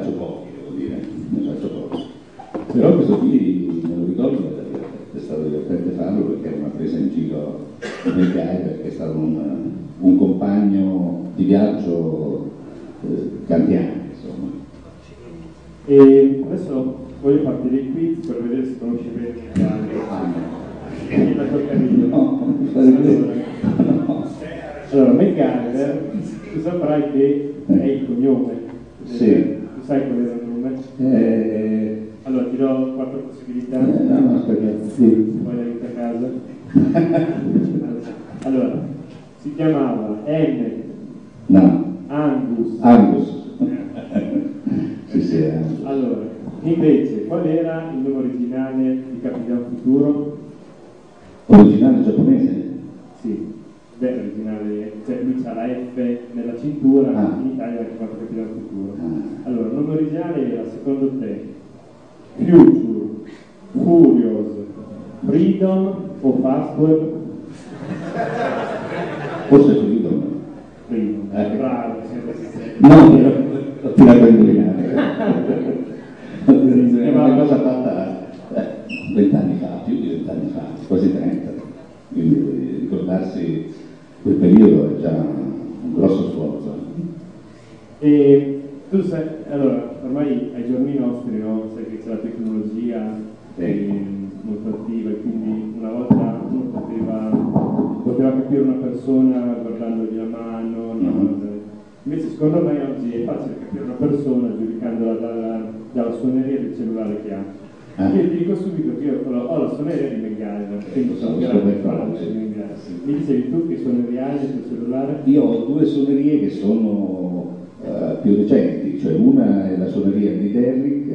faccio pochi, devo dire, ne faccio pochi. Però questo qui me lo ricordo era divertente, è stato divertente farlo perché era una presa in giro del guy, perché è stato un, un compagno di viaggio eh, tanti anni, insomma. E adesso voglio farti dei quiz per vedere se conosci bene la tua carriera. No. No. Allora, MacGyver, tu saprai che è il cognome. Sì. Sai qual era il nome? Eh, Allora, ti do quattro possibilità. eh, no, no, aspetta, sì. Poi l'aiuto a casa. Allora, si chiamava Emmet No, Angus. Angus. sì, sì, Angus. Allora, invece, qual era il nome originale di Capitan Futuro? Originale giapponese? Sì, beh, originale, cioè lui ha la F nella cintura, Ah. In Italia è chiamato Capitan Futuro. Ah. Allora, il nome originale era, secondo te, Future, Furious, Freedom o Fastwell? Forse Freedom. Freedom, Eh. bravo, sincero. No, l'ho tirato a indovinare. È una cosa fatta eh, vent'anni fa, più di vent'anni fa, quasi 30. Quindi ricordarsi quel periodo è già un grosso sforzo. E tu sai, allora, ormai ai giorni nostri, no, sai che c'è la tecnologia Sì. eh, molto attiva e quindi una volta uno poteva, poteva capire una persona guardandogli la mano, no? Mhm. invece secondo me oggi è facile capire una persona giudicandola dalla, dalla suoneria del cellulare che ha. Ah. Io ti dico subito che io ho la, suoneria di MacGyver, quindi sono grande fan di. MacGyver. Mi dicevi tu che suoneria hai tuo cellulare? Io ho due suonerie che sono eh, più recenti, cioè una è la suoneria di Derrick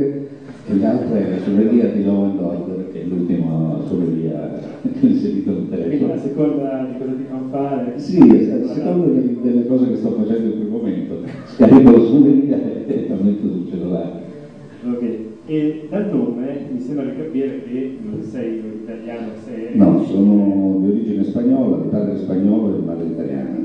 e l'altra è la suoneria di Law and Order, che è l'ultima suoneria che ho inserito nel a telefono. seconda di cosa ti fanno fare. Sì, a seconda delle, delle cose che sto facendo in quel momento. Scarico la suoneria e la metto sul cellulare. Ok, e dal nome mi sembra di capire che non sei italiano, sei... No, sono di origine spagnola, di padre spagnolo e di madre italiana.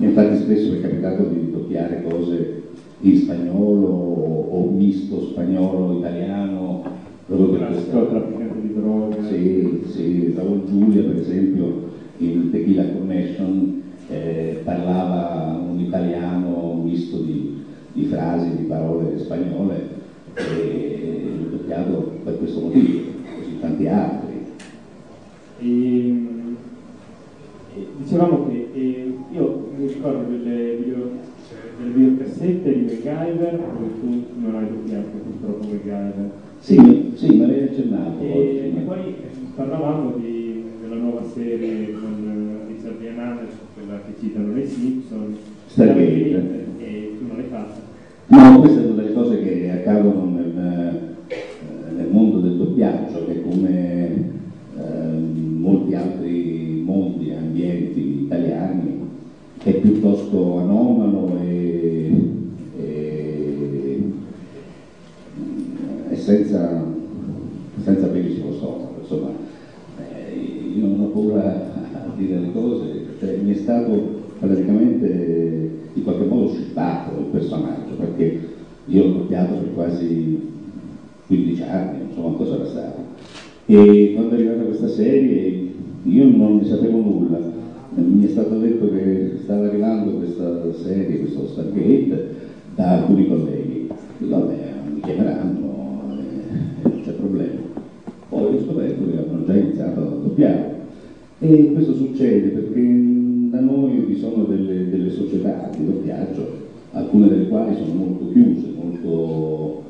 Infatti spesso mi è capitato di doppiare cose in spagnolo o misto spagnolo-italiano, proprio per questo. trafficante di droga. Sì, sì, Raul Giulia per esempio in Tequila Connection eh, parlava un italiano misto di, di frasi, di parole spagnole e l'ho doppiato per questo motivo, così tanti altri. E dicevamo che e io mi ricordo delle, video, delle videocassette di MacGyver dove tu non hai doppiato purtroppo MacGyver. Sì, sì, me l'hai accennato E, e poi parlavamo di, della nuova serie con eh, Richard Dean Anderson, quella che citano nei Simpson, Stargate. e tu non l'hai fatta. No, queste sono delle cose che accadono nel, eh, nel mondo del doppiaggio, che come eh, molti altri mondi, ambienti italiani, è piuttosto anomalo senza, senza benissimo stomaco. Insomma, eh, io non ho paura a dire le cose, cioè, mi è stato praticamente in qualche modo scippato il personaggio, perché io l'ho doppiato per quasi 15 anni, non so quanto sarà stato. E quando è arrivata questa serie io non ne sapevo nulla, mi è stato detto che stava arrivando questa serie, questo Stargate, da alcuni colleghi. Vabbè, mi chiameranno, eh, non c'è problema. Poi ho scoperto che hanno già doppiare. E questo succede perché da noi vi sono delle, delle società di doppiaggio, alcune delle quali sono molto chiuse, molto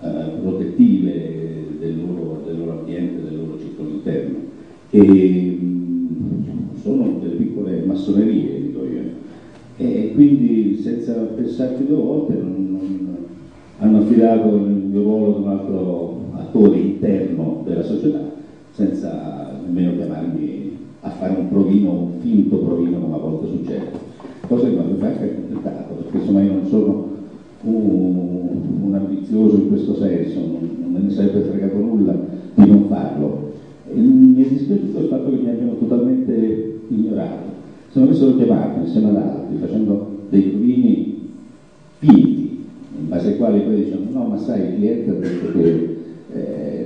eh, protettive del loro, del loro ambiente, del loro circolo interno. E mh, sono delle piccole massonerie, dico io. E senza pensarci due volte non, non, hanno affidato il mio ruolo ad un altro attore interno della società senza nemmeno chiamarmi a fare un provino, un finto provino come a volte succede. Cosa che mi aveva anche accontentato, perché insomma io non sono un, un ambizioso in questo senso, non, non me ne sarebbe fregato nulla di non farlo. E mi è dispiaciuto il fatto che mi abbiano totalmente ignorato. Se mi avessero chiamato insieme ad altri facendo dei provini finti, in base ai quali poi dicevano no ma sai il cliente ha detto che eh, non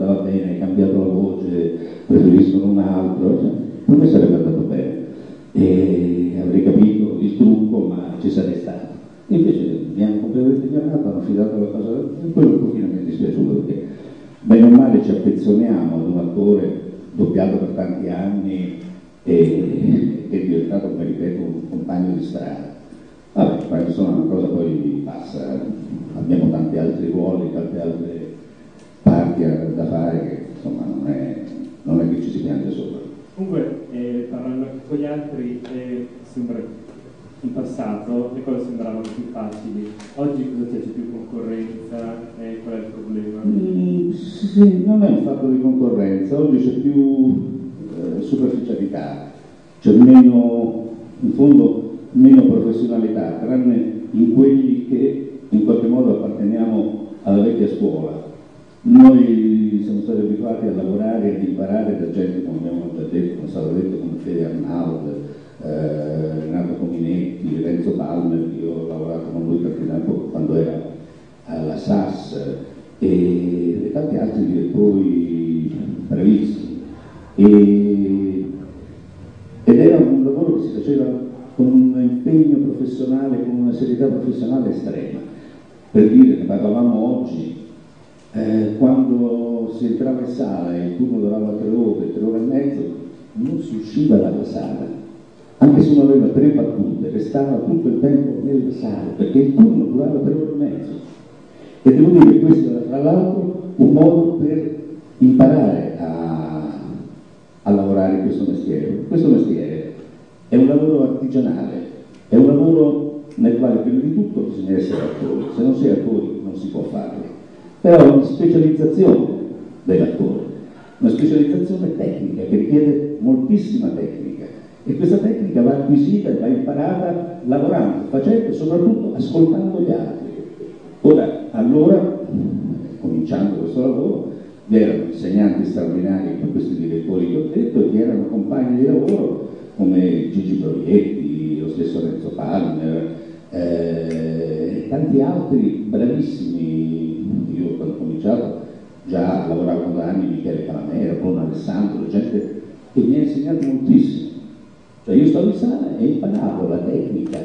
andava bene, hai cambiato la voce, preferiscono un altro, cioè, per me sarebbe andato bene e avrei capito il trucco ma ci sarei stato. Invece mi hanno completamente ignorato, hanno affidato la cosa, e quello un pochino mi è dispiaciuto perché bene o male ci affezioniamo ad un attore doppiato per tanti anni e che è diventato, come ripeto, un compagno di strada. Vabbè, ma insomma una cosa poi passa, abbiamo tanti altri ruoli, tante altre parti da fare che insomma non è, non è che ci si piange sopra. Comunque, eh, parlando anche con gli altri, eh, sembra in passato le cose sembravano più facili. Oggi cosa c'è? C'è più concorrenza? Eh, qual è il problema? Mm, sì, non è un fatto di concorrenza, oggi c'è più eh, superficialità, c'è meno, in fondo, meno professionalità, tranne in quelli che in qualche modo apparteniamo alla vecchia scuola. Noi siamo stati abituati a lavorare e ad imparare da gente, come abbiamo già detto, come stato detto, come Fede Arnaud, eh, Renato Cominetti, Renzo Palmer, io ho lavorato con lui per tempo quando era alla SAS e, e tanti altri direttori bravissimi. E, ed era un lavoro che si faceva con un impegno professionale, con una serietà professionale estrema. Per dire, ne parlavamo oggi, eh, quando si entrava in sala e il turno durava tre ore, tre ore e mezzo, non si usciva dalla sala. Anche se uno aveva tre battute, restava tutto il tempo nella sala, perché il turno durava tre ore e mezzo. E devo dire che questo era tra l'altro un modo per imparare a, a lavorare in questo mestiere. Questo mestiere è un lavoro artigianale, è un lavoro nel quale prima di tutto bisogna essere attori, se non si è attori non si può farlo però è una specializzazione dell'attore, una specializzazione tecnica che richiede moltissima tecnica e questa tecnica va acquisita e va imparata lavorando, facendo e soprattutto ascoltando gli altri. Ora, allora, cominciando questo lavoro, vi erano insegnanti straordinari come questi direttori che ho detto e vi erano compagni di lavoro come Gigi Proietti, lo stesso Renzo Palmer, eh, e tanti altri bravissimi io quando ho cominciato già lavoravano da anni Michele Calamera, Bruno Alessandro, gente che mi ha insegnato moltissimo. Cioè io stavo in sala e imparavo la tecnica,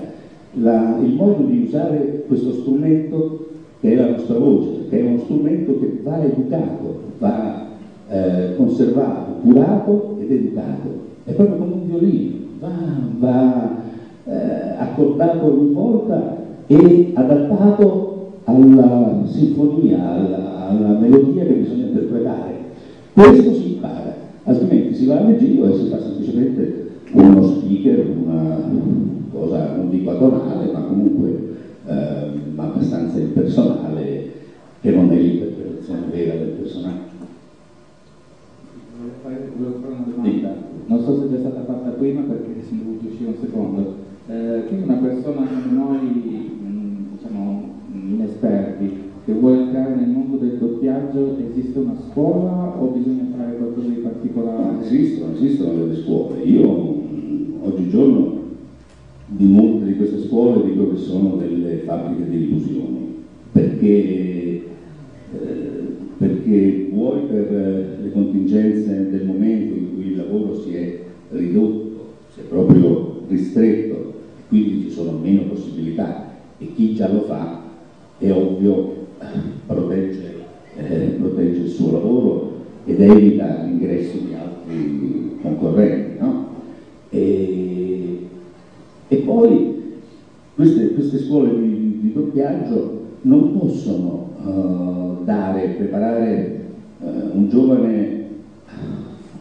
la, il modo di usare questo strumento che è la nostra voce, che è uno strumento che va educato, va eh, conservato, curato ed educato. È proprio come un violino, va, va eh, accordato ogni volta e adattato alla sinfonia, alla, alla, melodia che bisogna interpretare. Questo si impara, altrimenti si va a giro e si fa semplicemente uno speaker, una cosa non dico atonale, ma comunque eh, abbastanza impersonale, che non è l'interpretazione vera del personaggio. Non so se è già stata fatta prima perché sono dovuto uscire un secondo. Eh, quindi una persona come noi, diciamo, inesperti che vuole entrare nel mondo del doppiaggio, esiste una scuola o bisogna fare qualcosa di particolare? Esistono, esistono delle scuole. Io oggigiorno di molte di queste scuole dico che sono delle fabbriche di illusioni, perché, eh, perché vuoi per le contingenze del momento in cui il lavoro si è ridotto, si è proprio ristretto, quindi ci sono meno possibilità. E chi già lo fa è ovvio protegge, eh, protegge, il suo lavoro ed evita l'ingresso di altri concorrenti. No? E, e, poi queste, queste scuole di, di, doppiaggio non possono uh, dare, preparare uh, un giovane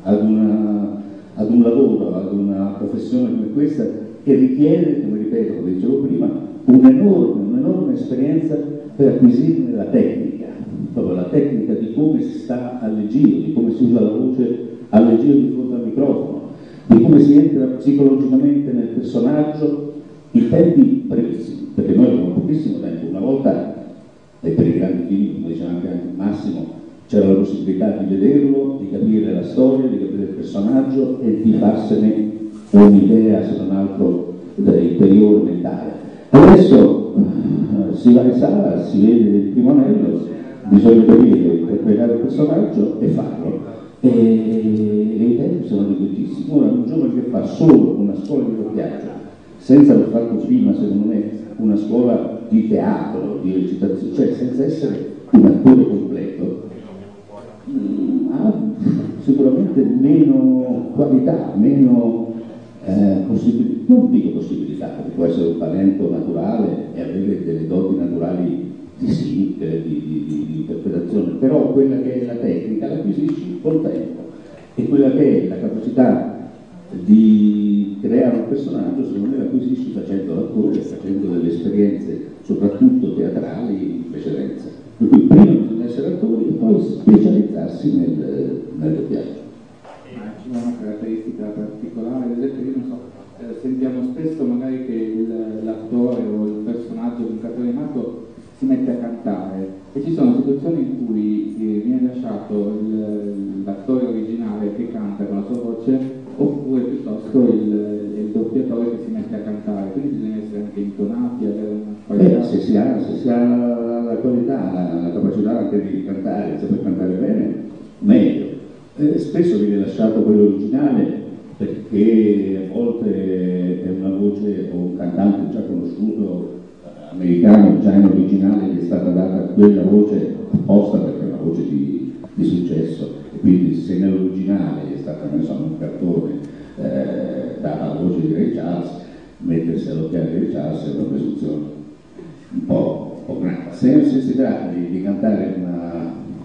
ad, una, ad un lavoro, ad una professione come questa e richiede, come ripeto, come dicevo prima, un'enorme, un'enorme esperienza per acquisirne la tecnica, proprio la tecnica di come si sta alle giro, di come si usa la voce alle giro di fronte al microfono, di come si entra psicologicamente nel personaggio in tempi brevissimi, perché noi abbiamo pochissimo tempo, una volta, e per i grandi film, come diceva anche Massimo, c'era la possibilità di vederlo, di capire la storia, di capire il personaggio e di farsene un'idea, se non altro, interiore, mentale. Adesso uh, si va in sala, si vede il primo anello, bisogna capire, interpretare il personaggio e farlo. E, i tempi sono ridottissimi. Ora, un giovane che fa solo una scuola di doppiaggio, senza aver fatto prima, secondo me, una scuola di teatro, di recitazione, cioè senza essere un attore completo, mm, ha sicuramente meno qualità, meno eh, possibilità, non dico possibilità, perché può essere un talento naturale e avere delle doti naturali di sì, di, di, di, interpretazione, però quella che è la tecnica l'acquisisci col tempo e quella che è la capacità di creare un personaggio secondo me l'acquisisci facendo l'attore, facendo delle esperienze soprattutto teatrali in precedenza. Per cui prima bisogna essere attori e poi specializzarsi nel, nel doppiaggio. Ci vuole una caratteristica particolare, ad esempio io non so, eh, sentiamo spesso magari che l'attore o il personaggio di un cartone animato si mette a cantare e ci sono situazioni in cui eh, viene lasciato l'attore di cantare, saper cantare bene, meglio. Eh, spesso viene lasciato quello originale perché a volte è una voce o un cantante già conosciuto americano, già in originale, gli è stata data quella voce apposta perché è una voce di, di successo e quindi se nell'originale è stata messa un cartone eh, data la voce di Ray Charles, mettersi all'occhiale di Ray Charles è una presunzione un po', un po grande. Se, se, si tratta di, di cantare una,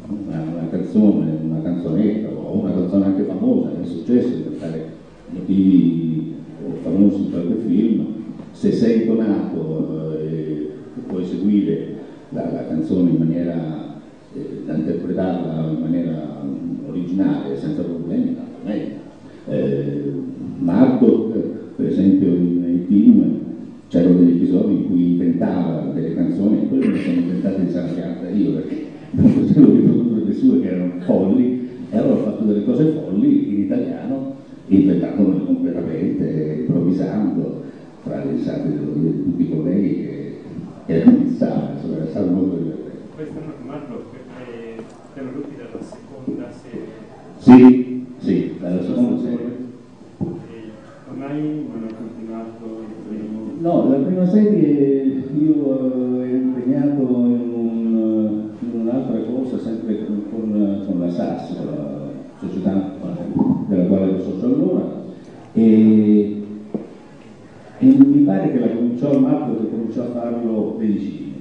una, una, canzone, una canzonetta o una canzone anche famosa, è successo di cantare motivi famosi in qualche film, se sei intonato eh, puoi seguire la, la, canzone in maniera eh, da interpretarla in maniera originale senza problemi, tanto meglio. Eh, Marco, per esempio, nei film c'erano degli episodi in cui inventava delle canzoni e quelle mi sono inventate in sala pianta io perché non potevo riprodurre le sue che erano folli e allora ho fatto delle cose folli in italiano inventandole completamente, improvvisando tra le risate di tutti i colleghi che, che erano in sala, insomma era stato molto divertente. Questa Marco è Terroruti dalla seconda serie? Sì, sì, dalla seconda serie. Ormai non ho continuato il primo? No, la prima serie io ero impegnato in, un, in un'altra cosa, sempre con, con, con la SAS, con la società della quale ero socio allora, e, e, mi pare che la cominciò Marco che cominciò a farlo Pedicini.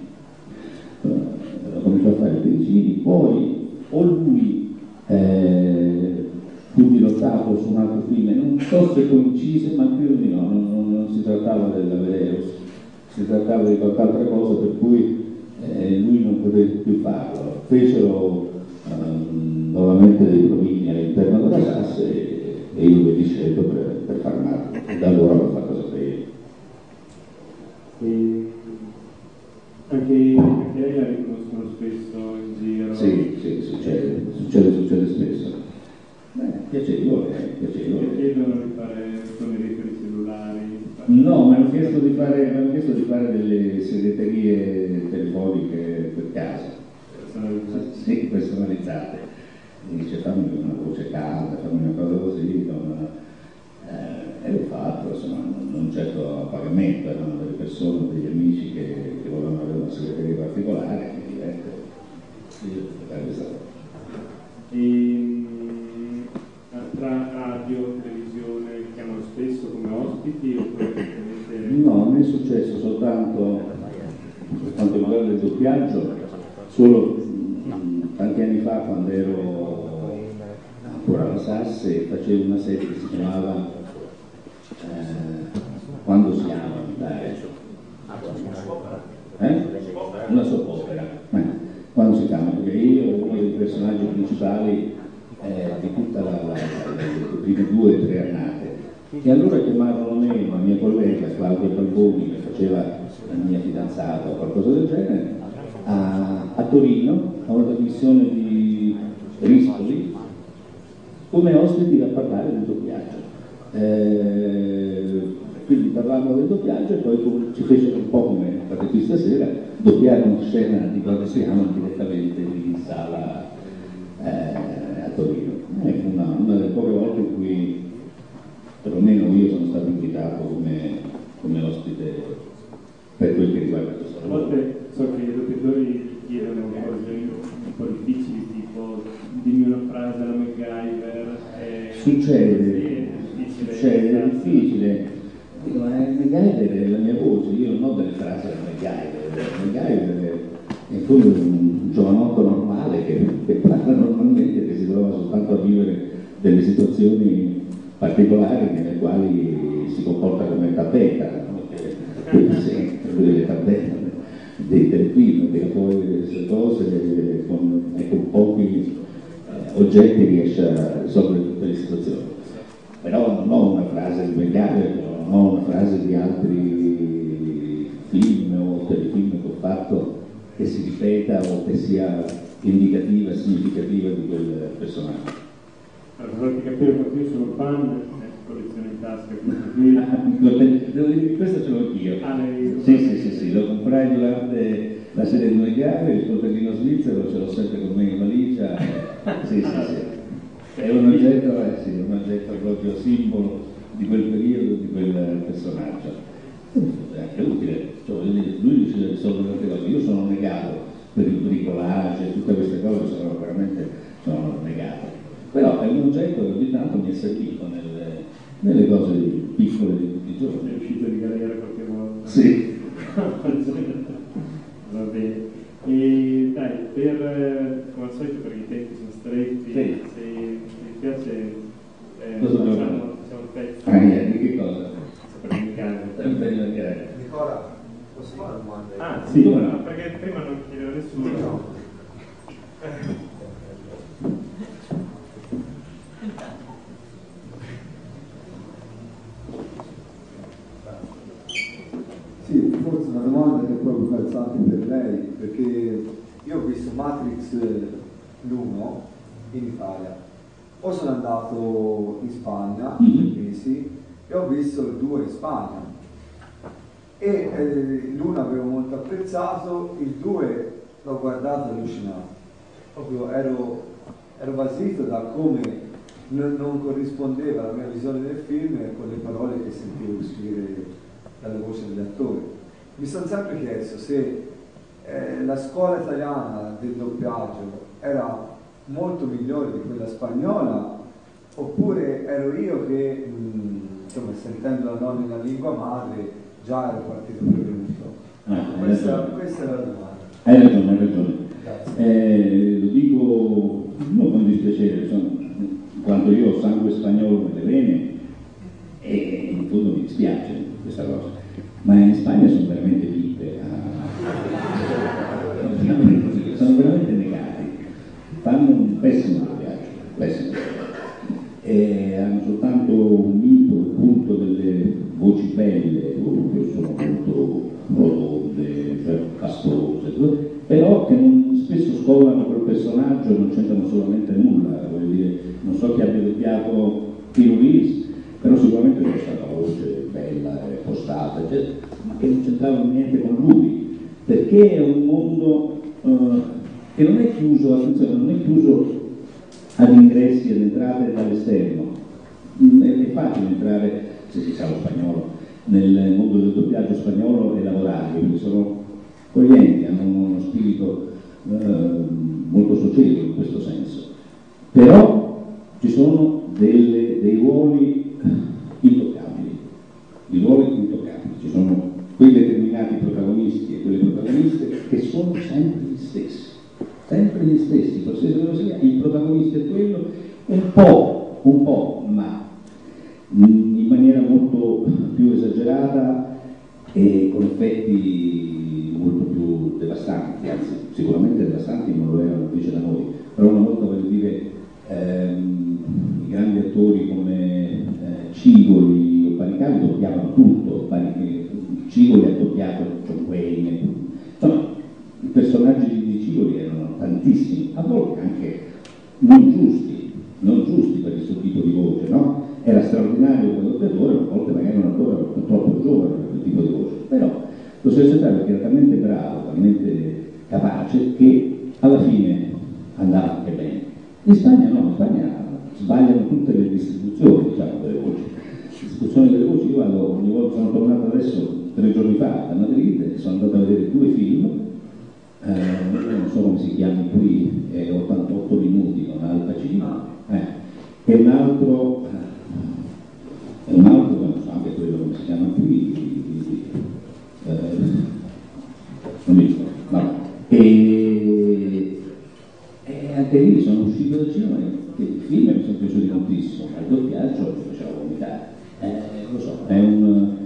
La cominciò a fare Pedicini, poi o lui eh, fu pilotato su un altro film, non so se coincise, ma credo di no, non, non, non si trattava della Vereus, si trattava di qualche cosa per cui eh, lui non poté più farlo. Fecero um, nuovamente dei provini all'interno della SAS e, io vedi scelto per, per far male. E da allora l'ho fatto sapere. E anche, anche lei la riconoscono spesso in giro? Sì, sì, succede, succede, succede spesso. Beh, piacevole, piacevole. Mi chiedono di fare suonerie per i cellulari? No, mi hanno chiesto di fare, mi hanno chiesto di fare delle segreterie telefoniche per casa. Personalizzate? Sì, personalizzate. Mi dice fammi una voce calda, fammi una cosa così, non, eh, e l'ho fatto, insomma, non, non certo a pagamento, erano delle persone, degli amici che, che volevano avere una segreteria particolare, mi diverte. Sì, sarebbe stato. E, tra radio, televisione, chiamano spesso come ospiti oppure. No, mi è successo soltanto, soltanto magari del doppiaggio, solo mh, tanti anni fa quando ero ancora alla SAS e facevo una serie che si chiamava eh, quando si ama andare. Eh? Una soap opera. Eh, quando si chiama, perché io uno dei personaggi principali eh, di tutte le prime due o tre annate. E allora chiamarono me, una mia collega Claudia Palvoni, che faceva la mia fidanzata o qualcosa del genere, a, a Torino, a una trasmissione di Riscoli, come ospiti a parlare del doppiaggio. Eh, quindi parlavamo del doppiaggio e poi ci fecero un po' come fate qui stasera, doppiare una scena di chiama direttamente in sala eh, a Torino. È una, una, delle poche volte in cui perlomeno io sono stato invitato come, come ospite per quel che riguarda questo A volte so che i doppiatori chiedono cose un po' difficili, tipo dimmi una frase alla MacGyver. Eh, succede, sì, è succede, è difficile. Dico, ma MacGyver è la mia voce, io non ho delle frasi alla MacGyver. MacGyver è in fondo un giovanotto normale che, che parla normalmente, che si trova soltanto a vivere delle situazioni particolari nelle quali si comporta come tapeta, delle tappette dei telefilm, tira fuori queste cose con, e con pochi oggetti riesce a risolvere tutte le situazioni. Però non ho una frase di Megare, non ho una frase di altri film o telefilm che ho fatto che si ripeta o che sia indicativa, significativa di quel personaggio. Allora, vorrei capire perché io sono fan, collezione in tasca, Devo dire che questo ce l'ho anch'io. Ah, sì, sì, sì, sì, lo comprai durante la serie di Megare, il coltellino svizzero, ce l'ho sempre con me in valigia. Sì, sì, sì. È un oggetto, eh, sì, un oggetto proprio simbolo di quel periodo, di quel personaggio. È anche utile, cioè, lui riuscì a risolvere tante cose. Io sono negato per il bricolage, tutte queste cose sono veramente sono negato. Però è un oggetto che ogni tanto mi è servito nelle, nelle cose piccole di tutti i giorni. È uscito di galera qualche volta. Sì. Va bene. E dai, per, come al solito perché i tempi sono stretti, Sì. se ti piace eh, Cosa facciamo, facciamo un pezzo Ah, di che cosa? Sempre di Megare. Nicola, posso fare una domanda? Ah sì, no, perché prima non chiedeva nessuno. No. Sì, forse una domanda che è proprio calzante per lei, perché io ho visto L'1 in Italia, poi sono andato in Spagna, Mhm. mesi, e ho visto il 2 in Spagna. E eh, l'uno avevo molto apprezzato, il 2 l'ho guardato allucinato. Proprio ero, ero basito da come non, corrispondeva la mia visione del film con le parole che sentivo uscire dalle voci degli attori. Mi sono sempre chiesto se eh, la scuola italiana del doppiaggio era molto migliore di quella spagnola oppure ero io che, mh, insomma, sentendo la nonna la lingua madre, già ero partito prevenuto. Ah, hai Questa, questa è la domanda. Hai ragione, hai ragione. Eh, lo dico non con dispiacere, insomma, in quanto io ho sangue spagnolo nelle vene e in fondo mi dispiace questa cosa, ma in Spagna sono veramente vive, a- sono veramente negati, fanno un pessimo viaggio, pessimo. E hanno soltanto un mito, il culto delle voci belle, oh, che sono molto rotonde, cioè pastose, però che non- spesso scolano quel personaggio e non c'entrano solamente nulla, voglio dire, non so chi abbia doppiato Pino Luis, però sicuramente c'è stata una voce bella e postata, eccetera, ma che non c'entrava niente con lui, perché è un mondo eh, che non è chiuso, attenzione, non è chiuso ad ingressi ed entrate dall'esterno. Mm, È, è facile entrare, se si sa lo spagnolo, nel mondo del doppiaggio spagnolo e lavorare, perché sono coglienti, hanno uno spirito eh, molto socievole in questo senso. Però ci sono delle- dei ruoli intoccabili, i ruoli intoccabili, ci sono quei determinati protagonisti e quelle protagoniste che sono sempre gli stessi, sempre gli stessi, qualsiasi cosa sia, il protagonista è quello, un po', un po', ma in maniera molto più esagerata e con effetti molto più devastanti, anzi sicuramente devastanti non lo erano invece da noi, però una volta voglio dire ehm, i grandi attori come eh, Cigoli o Panicali doppiavano tutto, Cigoli ha doppiato John Wayne, insomma i personaggi di Cigoli erano tantissimi, a volte anche non giusti, non giusti per questo tipo di voce, no? Era straordinario come doppiatore, a volte magari un attore troppo giovane per quel tipo di voce, però lo stesso perché era talmente bravo, talmente capace che alla fine andava anche bene. In Spagna no, in Spagna sbagliano tutte le distribuzioni diciamo, delle voci. Distribuzione delle voci, io vado, ogni volta sono tornato adesso tre giorni fa da Madrid sono andato a vedere due film, eh, non so come si chiami qui, è 88 minuti con Al Pacino, eh, e un altro, eh, un altro, non so anche quello come si chiama qui, eh, non mi ricordo, vabbè. E, e anche lì sono uscito dal cinema e i film mi sono piaciuti moltissimo, ma il doppiaggio mi faceva vomitare. Eh, lo so, è un,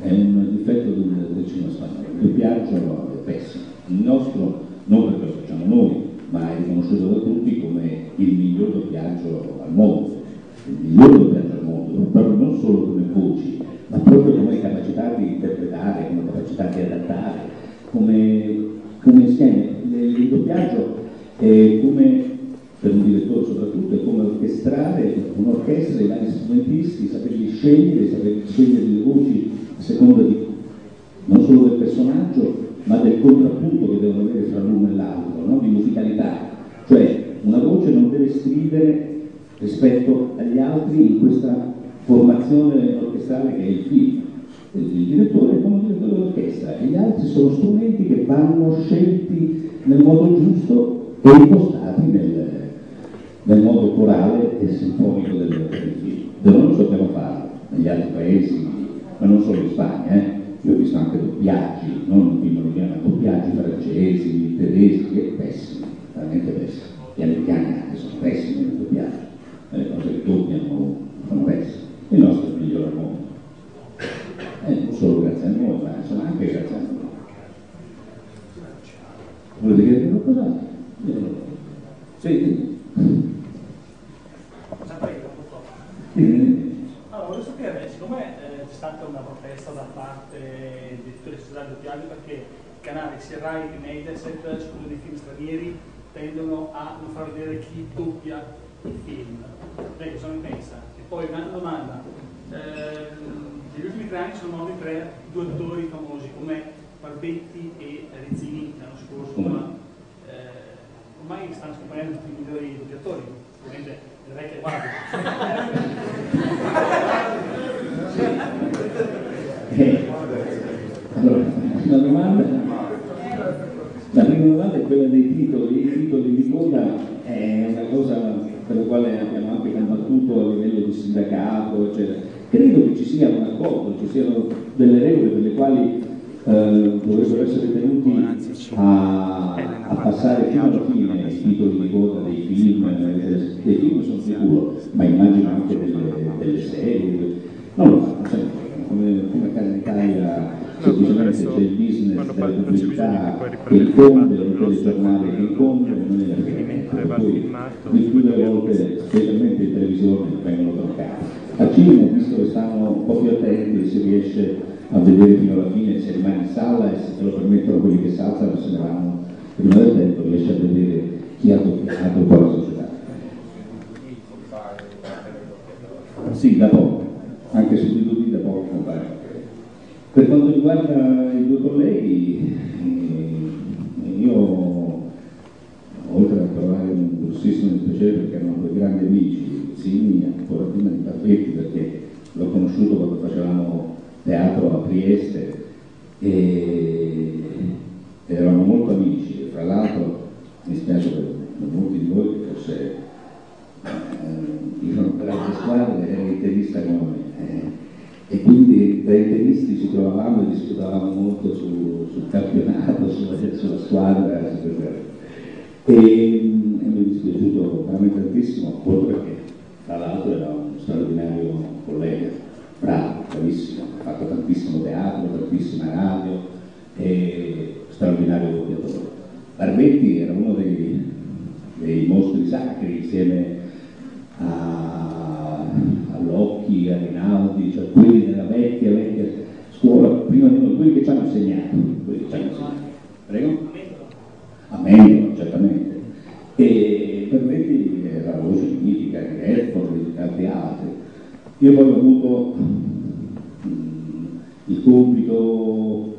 è un difetto del, del cinema spagnolo, il doppiaggio è pessimo. Il nostro, non perché lo facciamo noi, ma è riconosciuto da tutti come il miglior doppiaggio al mondo, il miglior doppiaggio al mondo, proprio non solo come voci, ma proprio come capacità di interpretare, come capacità di adattare, come, come insieme. Il doppiaggio è come, per un direttore soprattutto, è come orchestrare un'orchestra, i vari strumentisti, saperli scegliere, saper scegliere le voci a seconda di, non solo del personaggio, ma del contrappunto che devono avere fra l'uno e l'altro, no? di musicalità. Cioè una voce non deve scrivere rispetto agli altri in questa formazione orchestrale che è il film. Il direttore è come il direttore dell'orchestra e gli altri sono strumenti che vanno scelti nel modo giusto e impostati nel, nel modo corale e sinfonico del, del film. Da noi lo sappiamo fare, negli altri paesi, ma non solo in Spagna, eh. Io ho visto anche doppiaggi, non film ma doppiaggi francesi, tedeschi, pessimi, veramente pessimi. Gli americani anche sono pessimi nel doppiaggio, le cose che doppiano sono pessime il nostro è il migliore al mondo. Eh, non solo grazie a noi, ma anche grazie a noi. Volete chiedere qualcos'altro? Sì, Allora, voglio sapere, siccome eh, c'è stata una protesta da parte di tutte le società di doppiaggio perché i canali sia Rai che Mediaset, soprattutto dei film stranieri, tendono a non far vedere chi doppia i film. Lei cosa ne pensa? E poi un'altra domanda, eh, negli ultimi tre anni sono morti tre due attori famosi come Barbetti e Rizzini l'anno scorso, ma eh, ormai stanno scomparendo tutti i migliori doppiatori, ovviamente le vecchie guardie. Eh, allora, la domanda, la prima domanda è quella dei titoli, i titoli di coda è una cosa per la quale abbiamo anche combattuto a livello di sindacato, eccetera. Credo che ci sia un accordo, ci siano delle regole per le quali eh, dovrebbero essere tenuti a, a, passare fino alla fine i titoli di coda dei film, eh, dei film sono sicuro, ma immagino anche delle, delle serie, non lo fanno sempre come, come Casa Italia semplicemente c'è il business della pubblicità che inconde, il telegiornale che. Poi il più delle volte, specialmente in televisione, vengono troncati. A cinema, visto che stanno un po' più attenti, si riesce a vedere fino alla fine, si rimane in sala e se te lo permettono quelli che saltano se ne vanno prima del tempo, riesce a vedere chi ha toccato un po' la società. Sì, da poco, anche sostituti da poco. Per quanto riguarda i due colleghi, eh, io oltre a trovare un grossissimo dispiacere perché erano due grandi amici, Simi ancora prima di Barbetti perché l'ho conosciuto quando facevamo teatro a Trieste e eravamo molto amici, fra l'altro mi spiace per molti di voi che forse eh, io non grande squadra era interista come me. Eh, e quindi dai tennisti ci trovavamo e discutavamo molto su, sul campionato, sulla, sulla squadra, e, e, mi è dispiaciuto veramente tantissimo, proprio perché tra l'altro era un straordinario collega, bravo, bravissimo, ha fatto tantissimo teatro, tantissima radio, e straordinario doppiatore. Barbetti era uno dei, dei mostri sacri insieme a, all'Occhi, a Rinaldi, cioè quelli della vecchia, vecchia scuola, prima di noi, quelli che ci hanno insegnato. Quelli che ci hanno insegnato. Prego? A Mendolo, certamente. E Barbetti era la voce mitica di Redford e di tanti altri. Io poi ho avuto mm, il compito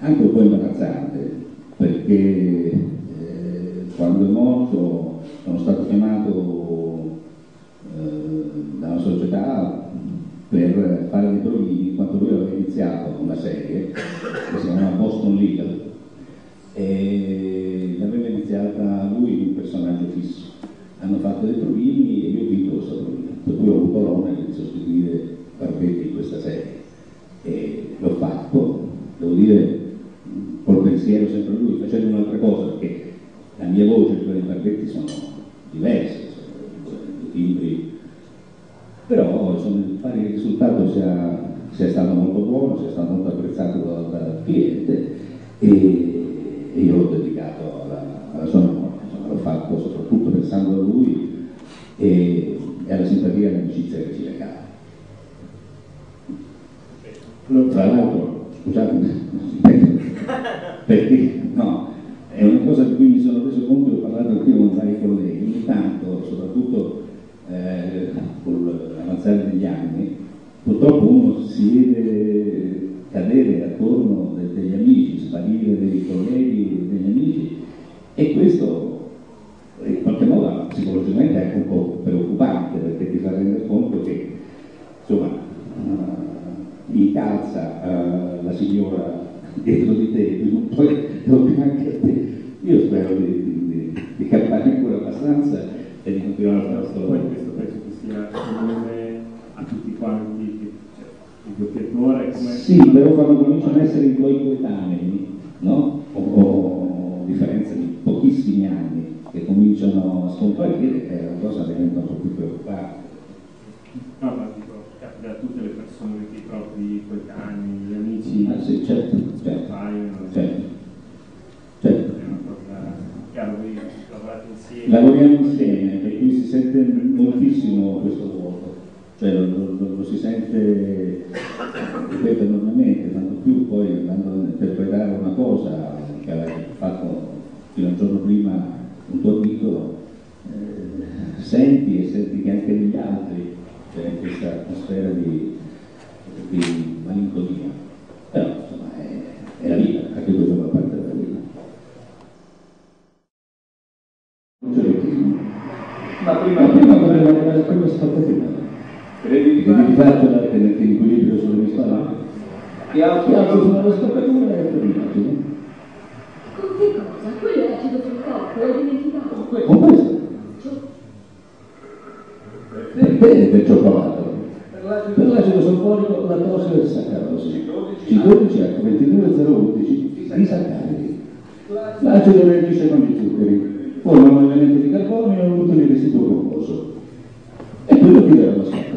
anche un po' imbarazzante perché eh, quando è morto sono stato chiamato eh, da una società per fare dei provini quando lui aveva iniziato una serie che si chiamava Boston Legal e l'aveva iniziata lui in un personaggio fisso hanno fatto dei provini e io ho vinto questo provino per cui ho avuto l'onere di sostituire Barbetti in questa serie e l'ho fatto devo dire col pensiero sempre a lui facendo un'altra cosa perché la mia Barbetti sono diverse sono timbri però insomma, pare che il risultato sia, sia, stato molto buono sia stato molto apprezzato dal, dal cliente e, e, io l'ho dedicato alla, alla sua memoria l'ho fatto soprattutto pensando a lui e, e alla simpatia e all'amicizia che ci legava. Tra l'altro, scusate, perché no, è una cosa di cui mi sono reso conto e ho parlato colleghi, ogni tanto, soprattutto eh, con l'avanzare degli anni, purtroppo uno si vede cadere attorno degli amici, sparire dei colleghi, degli amici e questo in qualche modo psicologicamente è anche un po' preoccupante perché ti fa rendere conto che insomma uh, incalza uh, la signora dietro di te, non puoi tocca anche a te. Io spero di, di, campare ancora abbastanza e di continuare fare questo Poi questo penso che sia comune a tutti quanti, cioè, il doppiatore come... Sì, però quando cominciano ad essere i tuoi coetanei, no? O, o differenza di pochissimi anni, che cominciano a scomparire e la cosa diventa un po' più preoccupante. No, ma dico, capita a tutte le persone che propri coetanei, gli amici, Ah, sì, certo, certo, certo. è una cosa, chiaro, voi lavorate insieme. Lavoriamo insieme e qui si sente moltissimo questo vuoto, cioè lo, lo- lo si sente, ripeto, enormemente, tanto più poi andando ad interpretare una cosa che aveva fatto fino al giorno prima un tuo amico, eh, senti e senti che anche negli altri c'è questa atmosfera di, di malinconia. Però insomma è, è la vita, anche questa fa parte della vita. Ma prima, ma prima vorrei Credi di farcela tenerti in equilibrio sulle mie spalle? Ti alzo sulla aspettativa e fermiamoci. Con che cosa? Quello è acido sul corpo, l'ho dimenticato. Con questo? Bene per cioccolato. Per l'acido solforico la tosse del saccarosi. C12 ecco, 22011 di saccaridi. L'acido reagisce con i zuccheri, forma un elemento di carbonio e un utile residuo composto. E quello